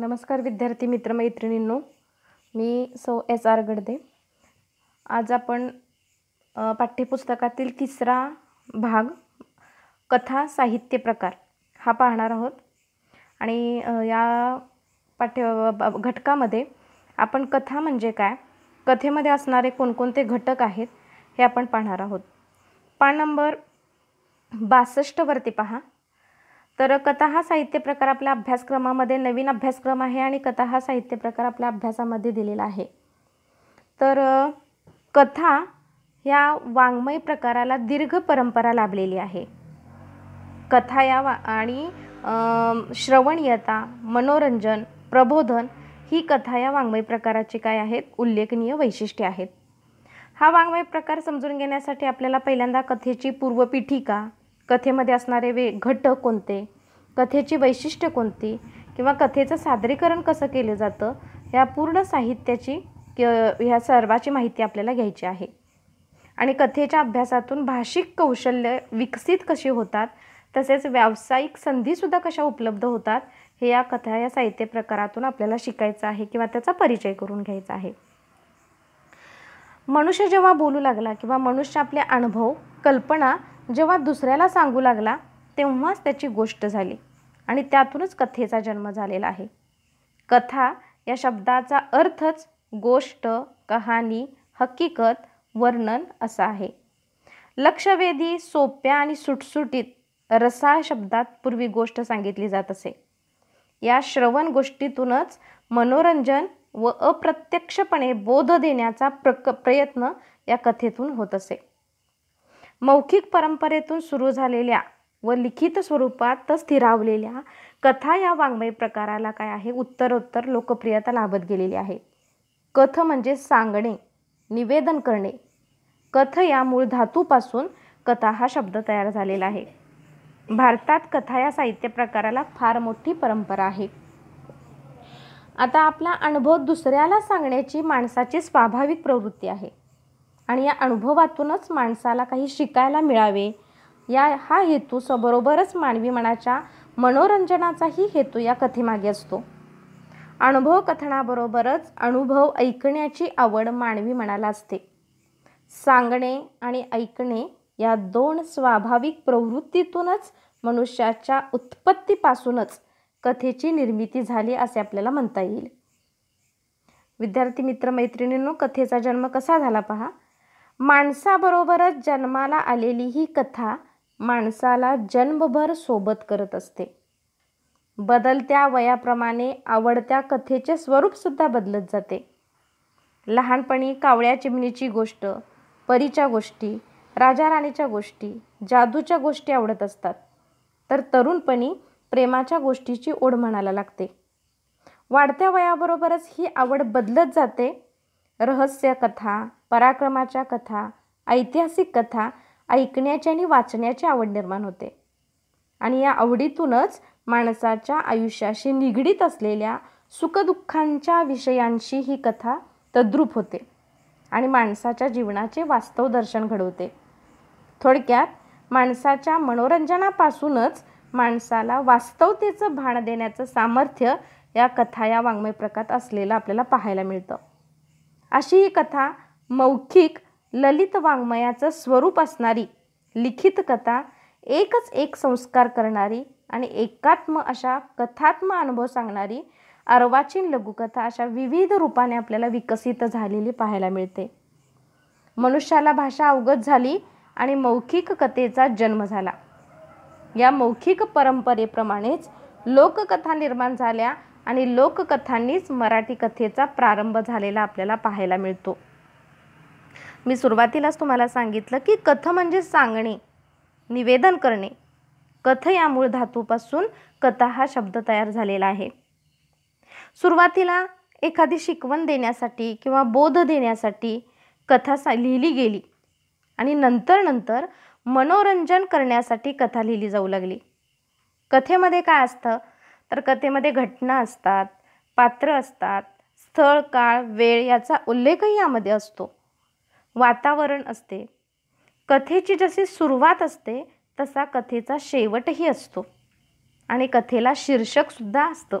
नमस्कार विद्यार्थी मित्रमैत्रिणींनो मी सौ एस आर गडदे. आज आपण पाठ्यपुस्तकातील तिसरा भाग कथा साहित्य प्रकार हा पाहणार आहोत. आणि या पाठ्य घटकामध्ये आपण कथा म्हणजे काय कथेमध्ये असणारे कोणकोणते घटक आहेत हे आपण पाहणार आहोत. पान नंबर बासष्टवरती पहा. तर कथा हा साहित्य प्रकार आपल्या अभ्यासक्रमामध्ये नवीन अभ्यासक्रम आहे आणि कथा हा साहित्य प्रकार आपल्या अभ्यासामध्ये दिलेला आहे. तर कथा या वाङ्मय प्रकाराला दीर्घ परंपरा लाभलेली आहे. कथा या वा आणि श्रवणीयता मनोरंजन प्रबोधन ही कथा या वाङ्मय प्रकाराची काय आहेत? उल्लेखनीय वैशिष्ट्ये आहेत. हा वाङ्मय प्रकार समजून घेण्यासाठी आपल्याला पहिल्यांदा कथेची पूर्वपीठिका कथेमध्ये असणारे वे घटक कोणते? कथेची वैशिष्ट्य कोणती? किंवा कथेचं सादरीकरण कसं केलं जातं? ह्या पूर्ण साहित्याची क- ह्या सर्वाची माहिती आपल्याला घ्यायची आहे. आणि कथेच्या अभ्यासातून भाषिक कौशल्य विकसित कशी होतात? तसेच व्यावसायिक संधीसुद्धा कशा उपलब्ध होतात? हे या कथा या साहित्य प्रकारातून आपल्याला शिकायचं आहे किंवा त्याचा परिचय करून घ्यायचा आहे. मनुष्य जेव्हा बोलू लागला किंवा मनुष्य आपले अनुभव कल्पना जेव्हा दुसऱ्याला सांगू लागला तेव्हाच त्याची गोष्ट झाली आणि त्यातूनच कथेचा जन्म झालेला आहे. कथा या शब्दाचा अर्थच गोष्ट कहाणी हकीकत वर्णन असा आहे. लक्षवेधी सोप्या आणि सुटसुटीत रसाळ शब्दात पूर्वी गोष्ट सांगितली जात असे. या श्रवण गोष्टीतूनच मनोरंजन व अप्रत्यक्षपणे बोध देण्याचा प्रक प्रयत्न या कथेतून होत असे. मौखिक परंपरेतून सुरू झालेल्या व लिखित स्वरूपात स्थिरावलेल्या कथा या वाङ्मय प्रकाराला काय आहे? उत्तरोत्तर लोकप्रियता लाभत गेलेली आहे. कथ म्हणजे सांगणे निवेदन करणे. कथ या मूळ धातूपासून कथा हा शब्द तयार झालेला आहे. भारतात कथा या साहित्य प्रकाराला फार मोठी परंपरा आहे. आता आपला अनुभव दुसऱ्याला सांगण्याची माणसाची स्वाभाविक प्रवृत्ती आहे. आणि या अनुभवातूनच माणसाला काही शिकायला मिळावे. या हा हेतू सबरोबरच मानवी मनाच्या मनोरंजनाचाही हेतू या कथेमागे असतो. अनुभव कथनाबरोबरच अनुभव ऐकण्याची आवड मानवी मनाला असते. सांगणे आणि ऐकणे या दोन स्वाभाविक प्रवृत्तीतूनच मनुष्याच्या उत्पत्तीपासूनच कथेची निर्मिती झाली असे आपल्याला म्हणता येईल. विद्यार्थी मित्र मैत्रिणींनो कथेचा जन्म कसा झाला पहा? माणसाबरोबरच जन्माला आलेली ही कथा माणसाला जन्मभर सोबत करत असते. बदलत्या वयाप्रमाणे आवडत्या कथेचे स्वरूपसुद्धा बदलत जाते. लहानपणी कावळ्या चिमणीची गोष्ट परीच्या गोष्टी राजा राणीच्या गोष्टी जादूच्या गोष्टी आवडत असतात. तर तरुणपणी प्रेमाच्या गोष्टीची ओढ म्हणायला लागते. वाढत्या वयाबरोबरच ही आवड बदलत जाते रहस्य कथा पराक्रमाच्या कथा ऐतिहासिक कथा ऐकण्याची आणि वाचण्याची आवड निर्माण होते. आणि या आवडीतूनच माणसाच्या आयुष्याशी निगडीत असलेल्या सुखदुःखांच्या विषयांशी ही कथा तद्रूप होते आणि माणसाच्या जीवनाचे वास्तव दर्शन घडवते. थोडक्यात माणसाच्या मनोरंजनापासूनच माणसाला वास्तवतेचं भान देण्याचं सामर्थ्य या कथा या वाङ्मय प्रकारात असलेलं आपल्याला पाहायला मिळतं. अशी ही कथा मौखिक ललित वाङ्मयाचं स्वरूप असणारी लिखित कथा एकच एक संस्कार करणारी आणि एकात्म अशा कथात्म अनुभव सांगणारी अर्वाचीन लघुकथा अशा विविध रूपाने आपल्याला विकसित झालेली पाहायला मिळते. मनुष्याला भाषा अवगत झाली आणि मौखिक कथेचा जन्म झाला. या मौखिक परंपरेप्रमाणेच लोककथा निर्माण झाल्या आणि लोककथांनीच मराठी कथेचा प्रारंभ झालेला आपल्याला पाहायला मिळतो. मी सुरुवातीलाच तुम्हाला सांगितलं की कथ म्हणजे सांगणे निवेदन करणे. कथ या मूळ धातूपासून कथा हा शब्द तयार झालेला आहे. सुरुवातीला एखादी शिकवण देण्यासाठी किंवा बोध देण्यासाठी कथा सा लिहिली गेली आणि नंतर नंतर मनोरंजन करण्यासाठी कथा लिहिली जाऊ लागली. कथेमध्ये काय असतं? तर कथेमध्ये घटना असतात पात्र असतात स्थळ काळ वेळ याचा उल्लेखही यामध्ये असतो. वातावरण असते. कथेची जशी सुरुवात असते तसा कथेचा शेवटही असतो. आणि कथेला शीर्षकसुद्धा असतं.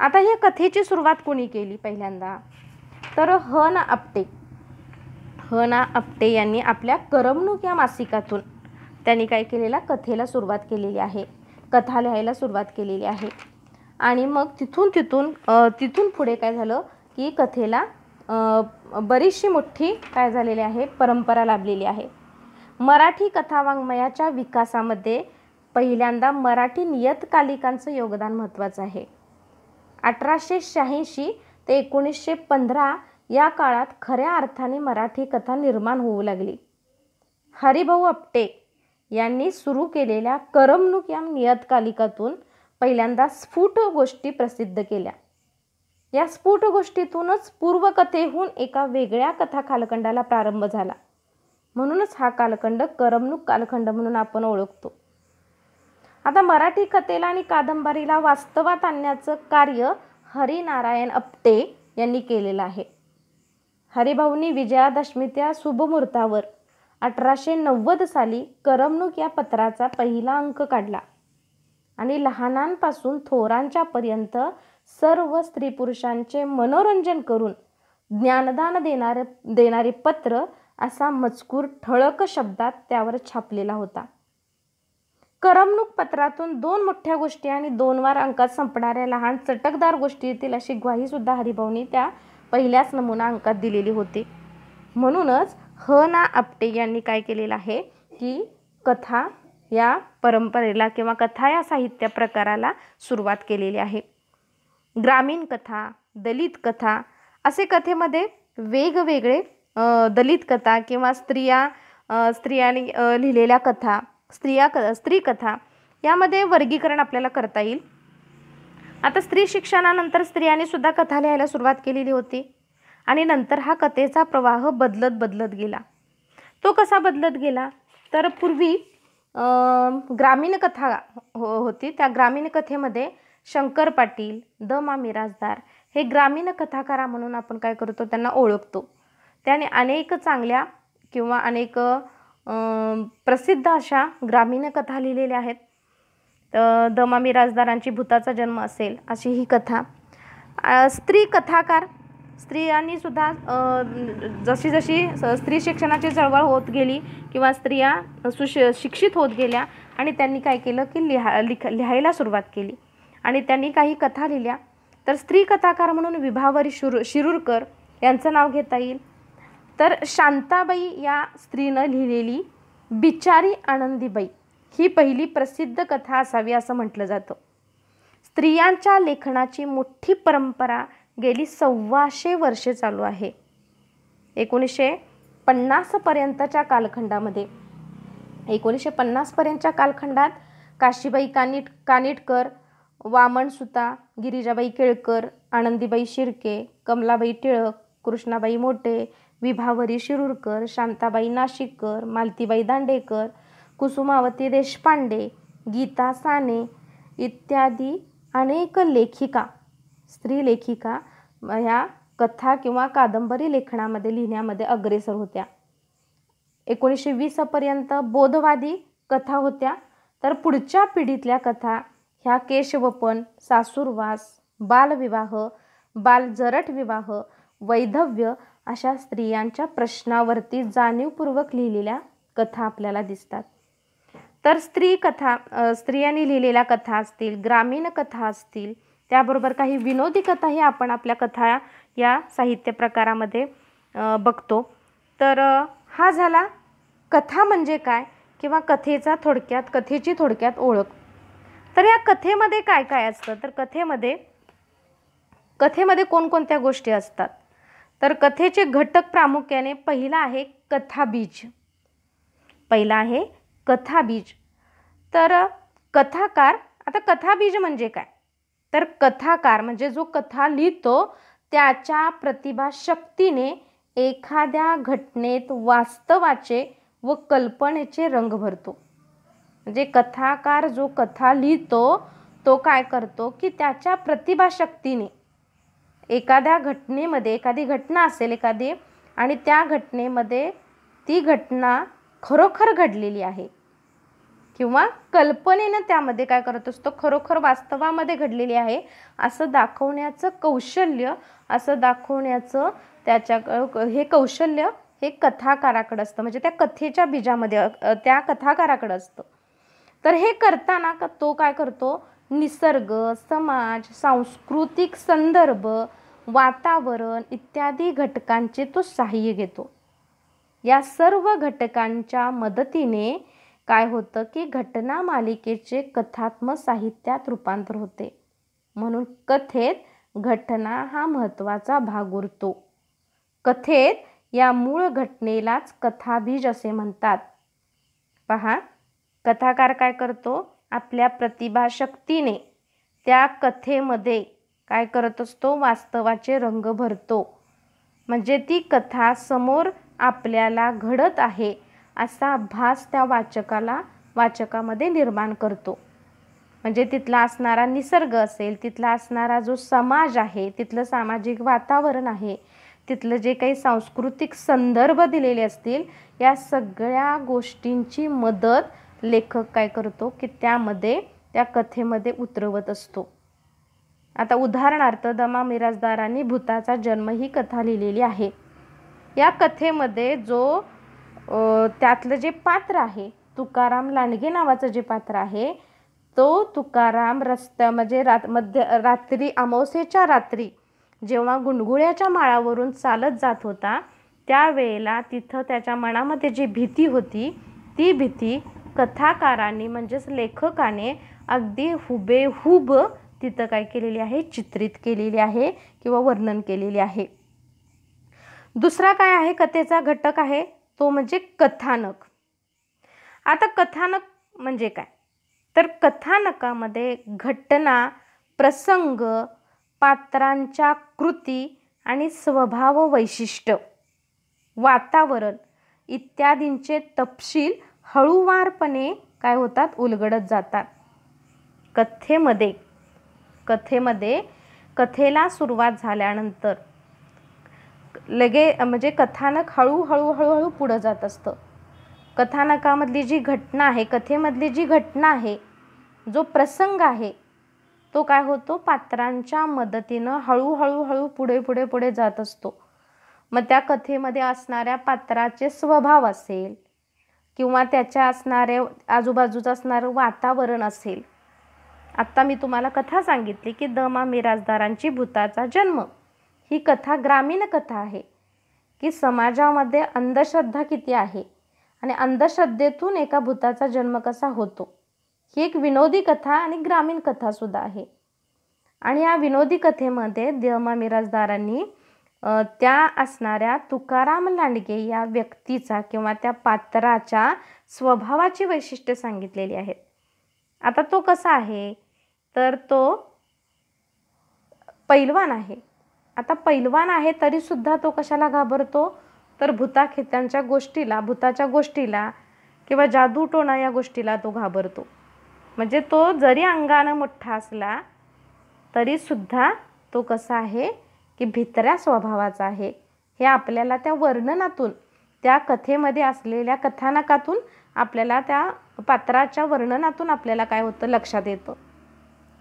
आता ही कथेची सुरुवात कोणी केली पहिल्यांदा? तर ह ना आपटे. ह ना आपटे यांनी आपल्या करमणूक या मासिकातून त्यांनी काय केलेला? कथेला सुरुवात केलेली आहे. कथा लिहायला सुरुवात केलेली आहे. आणि मग तिथून तिथून तिथून पुढे काय झालं की कथेला बरीचशी मोठी काय झालेली आहे परंपरा लाभलेली आहे. मराठी कथावाङ्मयाच्या विकासामध्ये पहिल्यांदा मराठी नियतकालिकांचं योगदान महत्त्वाचं आहे. अठराशे शहाऐंशी ते एकोणीसशे पंधरा या काळात खऱ्या अर्थाने मराठी कथा निर्माण होऊ लागली. हरिभाऊ आपटे यांनी सुरू केलेल्या करमणूक या नियतकालिकातून पहिल्यांदा स्फुट गोष्टी प्रसिद्ध केल्या. या स्फुट गोष्टीतूनच पूर्वकथेहून एका वेगळ्या कथा कालखंडाला प्रारंभ झाला. म्हणूनच हा कालखंड करमणूक कालखंड म्हणून आपण ओळखतो. आता मराठी कथेला आणि कादंबरीला वास्तवात आणण्याचं कार्य हरिनारायण अपटे यांनी केलेलं आहे. हरिभाऊंनी विजयादशमीच्या शुभमुहूर्तावर अठराशे नव्वद साली करमणूक या पत्राचा पहिला अंक काढला. आणि लहानांपासून थोरांच्यापर्यंत सर्व स्त्री पुरुषांचे मनोरंजन करून ज्ञानदान देणारे देणारे पत्र असा मजकूर ठळक शब्दात त्यावर छापलेला होता. करमणूक पत्रातून दोन मोठ्या गोष्टी आणि दोन वार अंकात संपणाऱ्या लहान चटकदार गोष्टी येतील अशी ग्वाहीसुद्धा हरिभाऊनी त्या पहिल्याच नमुना अंकात दिलेली होती. म्हणूनच ह ना आपटे यांनी काय केलेलं आहे? की कथा या परंपरेला किंवा कथा या साहित्य प्रकाराला सुरुवात केलेली आहे. ग्रामीण कथा दलित कथा असे कथेमध्ये वेगवेगळे दलित कथा किंवा स्त्रिया स्त्रियांनी लिहिलेल्या कथा स्त्रिया क स्त्री कथा यामध्ये वर्गीकरण आपल्याला करता येईल. आता स्त्री शिक्षणानंतर स्त्रियांनी सुद्धा कथा लिहायला सुरुवात केलेली होती. आणि नंतर हा कथेचा प्रवाह बदलत बदलत गेला. तो कसा बदलत गेला? तर पूर्वी ग्रामीण कथा हो होती. त्या ग्रामीण कथेमध्ये शंकर पाटील द मा मिराजदार हे ग्रामीण कथाकारा म्हणून आपण काय करतो? त्यांना ओळखतो. त्याने अनेक चांगल्या किंवा अनेक प्रसिद्ध अशा ग्रामीण कथा लिहिलेल्या आहेत. द मा मिराजदारांची भूताचा जन्म असेल अशी ही कथा. स्त्री कथाकार स्त्रियांनी सुद्धा जशी जशी स्त्री शिक्षणाची चळवळ होत गेली किंवा स्त्रिया सुश शिक्षित होत गेल्या आणि त्यांनी काय केलं की लिहा लिख लिहायला सुरुवात केली. आणि त्यांनी काही कथा लिहिल्या. तर स्त्री कथाकार म्हणून विभावरी शुरू शिरूरकर यांचं नाव घेता येईल. तर शांताबाई या स्त्रीनं लिहिलेली बिचारी आनंदीबाई ही पहिली प्रसिद्ध कथा असावी असं म्हटलं जातं. स्त्रियांच्या लेखनाची मोठी परंपरा गेली सव्वाशे वर्षे चालू आहे. एकोणीसशे पन्नासपर्यंतच्या कालखंडामध्ये. एकोणीसशे पन्नासपर्यंतच्या कालखंडात काशीबाई कानिट कानिटकर वामन सुता गिरिजाबाई केळकर आनंदीबाई शिर्के कमलाबाई टिळक कृष्णाबाई मोटे विभावरी शिरूरकर शांताबाई नाशिककर मालतीबाई दांडेकर कुसुमावती देशपांडे गीता साने इत्यादी अनेक लेखिका स्त्री लेखिका ह्या कथा किंवा कादंबरी लेखनामध्ये लिहिण्यामध्ये अग्रेसर होत्या. एकोणीसशे वीसपर्यंत बोधवादी कथा होत्या. तर पुढच्या पिढीतल्या कथा ह्या केशवपन सासूरवास बालविवाह बालजरट विवाह वैधव्य अशा स्त्रियांच्या प्रश्नावरती जाणीवपूर्वक लिहिलेल्या कथा आपल्याला दिसतात. तर स्त्री कथा स्त्रियांनी लिहिलेल्या कथा असतील ग्रामीण कथा असतील त्याबरोबर काही विनोदी कथाही आपण आपल्या कथा या साहित्य प्रकारामध्ये बघतो. तर हा झाला कथा म्हणजे काय किंवा कथेचा थोडक्यात कथेची थोडक्यात ओळख. तर या कथेमध्ये काय काय असतं? तर कथेमध्ये कथेमध्ये कोणकोणत्या गोष्टी असतात? तर कथेचे घटक प्रामुख्याने पहिला आहे कथाबीज. पहिला आहे कथाबीज. तर कथाकार आता कथाबीज म्हणजे काय? तर कथाकार म्हणजे जो कथा लिहितो त्याच्या प्रतिभाशक्तीने एखाद्या घटनेत वास्तवाचे व कल्पनेचे रंग भरतो. म्हणजे कथाकार जो कथा लिहितो तो काय करतो की त्याच्या प्रतिभाशक्तीने एखाद्या घटनेमध्ये एखादी घटना असेल एखादी आणि त्या घटनेमध्ये ती घटना खरोखर घडलेली आहे. किंवा कल्पनेनं त्यामध्ये काय करत असतो खरोखर वास्तवामध्ये घडलेली आहे असं दाखवण्याचं कौशल्य असं दाखवण्याचं त्याच्या हे कौशल्य हे कथाकाराकडं असतं. म्हणजे त्या कथेच्या बीजामध्ये त्या कथाकाराकडं असतं. तर हे करताना का तो काय करतो? निसर्ग समाज सांस्कृतिक संदर्भ वातावरण इत्यादी घटकांचे तो सहाय्य घेतो. या सर्व घटकांच्या मदतीने काय होतं की घटना मालिकेचे कथात्मक साहित्यात रूपांतर होते. म्हणून कथेत घटना हा महत्त्वाचा भाग उरतो. कथेत या मूळ घटनेलाच कथाबीज असे म्हणतात. पहा कथाकार काय करतो? आपल्या प्रतिभाशक्तीने त्या कथेमध्ये काय करत असतो? वास्तवाचे रंग भरतो. म्हणजे ती कथा समोर आपल्याला घडत आहे. असा अभ्यास त्या वाचकाला वाचकामध्ये निर्माण करतो. म्हणजे तिथला असणारा निसर्ग असेल तिथला असणारा जो समाज आहे तिथलं सामाजिक वातावरण आहे तिथलं जे काही सांस्कृतिक संदर्भ दिलेले असतील या सगळ्या गोष्टींची मदत लेखक काय करतो की त्यामध्ये त्या कथेमध्ये उतरवत असतो. आता उदाहरणार्थ दमा मिराजदारांनी भूताचा जन्म ही कथा लिहिलेली आहे. या कथेमध्ये जो त्यातलं जे पात्र आहे तुकाराम लांडगे नावाचं जे पात्र आहे तो तुकाराम रस्त्या म्हणजे रात मध्य रात्री अमावस्येच्या रात्री जेव्हा गुणगुळ्याच्या माळावरून चालत जात होता त्यावेळेला तिथं त्याच्या मनामध्ये जी भीती होती ती भीती कथाकारांनी म्हणजेच लेखकाने अगदी हुबेहूब तिथं काय केलेली आहे चित्रित केलेली आहे किंवा वर्णन केलेली आहे. दुसरा काय आहे कथेचा घटक आहे? तो म्हणजे कथानक. आता कथानक म्हणजे काय? तर कथानकामध्ये घटना प्रसंग पात्रांच्या कृती आणि स्वभाव वैशिष्ट्य वातावरण इत्यादींचे तपशील हळूवारपणे काय होतात? उलगडत जातात. कथेमध्ये कथेमध्ये कथेला सुरुवात झाल्यानंतर लगे म्हणजे कथानक हळूहळू हळूहळू पुढं जात असतं. कथानकामधली जी घटना आहे कथेमधली जी घटना आहे जो प्रसंग आहे तो काय होतो? पात्रांच्या मदतीनं हळूहळू हळू पुढे पुढे पुढे जात असतो. मग त्या कथेमध्ये असणाऱ्या पात्राचे स्वभाव असेल किंवा त्याच्या असणारे आजूबाजूचं असणारं वातावरण असेल. आत्ता मी तुम्हाला कथा सांगितली की द मा मिराजदारांची भूताचा जन्म. ही कथा ग्रामीण कथा आहे की समाजामध्ये अंधश्रद्धा किती आहे आणि अंधश्रद्धेतून एका भूताचा जन्म कसा होतो ही एक विनोदी कथा आणि ग्रामीण कथासुद्धा आहे. आणि या विनोदी कथेमध्ये देवमा मिराजदारांनी त्या असणाऱ्या तुकाराम लांडगे या व्यक्तीचा किंवा त्या पात्राच्या स्वभावाची वैशिष्ट्य सांगितलेली आहेत. आता तो कसा आहे? तर तो पैलवान आहे. आता पैलवान आहे तरीसुद्धा तो कशाला घाबरतो? तर भूताखेत्यांच्या गोष्टीला भूताच्या गोष्टीला किंवा जादूटोणा या गोष्टीला तो घाबरतो. म्हणजे तो जरी अंगानं मोठा असला तरीसुद्धा तो कसा आहे की भितऱ्या स्वभावाचा आहे. हे आपल्याला त्या वर्णनातून त्या कथेमध्ये असलेल्या कथानकातून आपल्याला त्या पात्राच्या वर्णनातून आपल्याला काय होतं लक्षात येतं.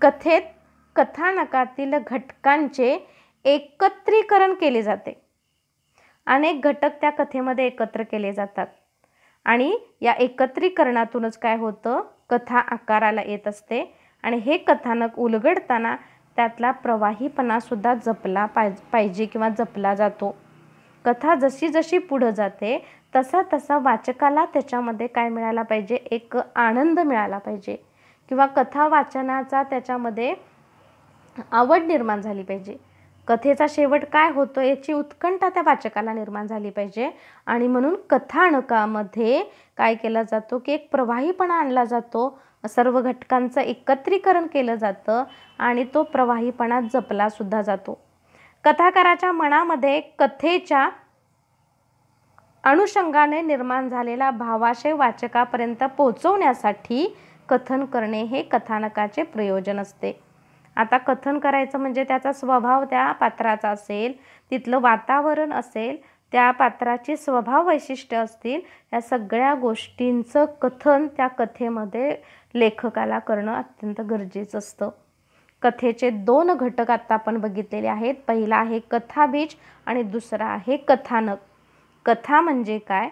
कथेत कथानकातील घटकांचे एकत्रीकरण केले जाते. अनेक घटक त्या कथेमध्ये एकत्र केले जातात. आणि या एकत्रीकरणातूनच काय होतं? कथा आकाराला येत असते आणि हे कथानक उलगडताना त्यातला प्रवाहीपणासुद्धा जपला पाय पाहिजे किंवा जपला जातो. कथा जशी जशी पुढं जाते तसा तसा वाचकाला त्याच्यामध्ये काय मिळाला पाहिजे? एक आनंद मिळाला पाहिजे. किंवा कथा वाचनाचा त्याच्यामध्ये आवड निर्माण झाली पाहिजे. कथेचा शेवट काय होतो याची उत्कंठा त्या वाचकाला निर्माण झाली पाहिजे. आणि म्हणून कथानकामध्ये काय केला जातो की एक प्रवाहीपणा आणला जातो. सर्व घटकांचं एकत्रीकरण केलं जातं आणि तो प्रवाहीपणा जपलासुद्धा जातो. कथाकाराच्या मनामध्ये कथेच्या अनुषंगाने निर्माण झालेला भावाशय वाचकापर्यंत पोहोचवण्यासाठी कथन करणे हे कथानकाचे प्रयोजन असते. आता कथन करायचं म्हणजे त्याचा स्वभाव त्या पात्राचा असेल तिथलं वातावरण असेल त्या पात्राची स्वभाव वैशिष्ट्य असतील या सगळ्या गोष्टींचं कथन त्या कथेमध्ये लेखकाला करणं अत्यंत गरजेचं असतं. कथेचे दोन घटक आत्ता आपण बघितलेले आहेत. पहिला आहे कथाबीज आणि दुसरा आहे कथानक. कथा म्हणजे काय?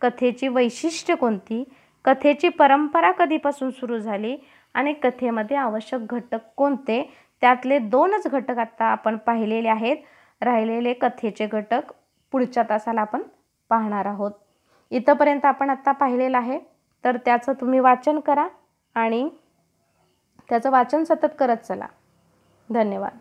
कथेची वैशिष्ट्य कोणती? कथेची परंपरा कधीपासून सुरू झाली? आणि कथेमध्ये आवश्यक घटक कोणते? त्यातले दोनच घटक आत्ता आपण पाहिलेले आहेत. राहिलेले कथेचे घटक पुढच्या तासाला आपण पाहणार आहोत. इथंपर्यंत आपण आत्ता पाहिलेलं आहे. तर त्याचं तुम्ही वाचन करा आणि त्याचं वाचन सतत करत चला. धन्यवाद.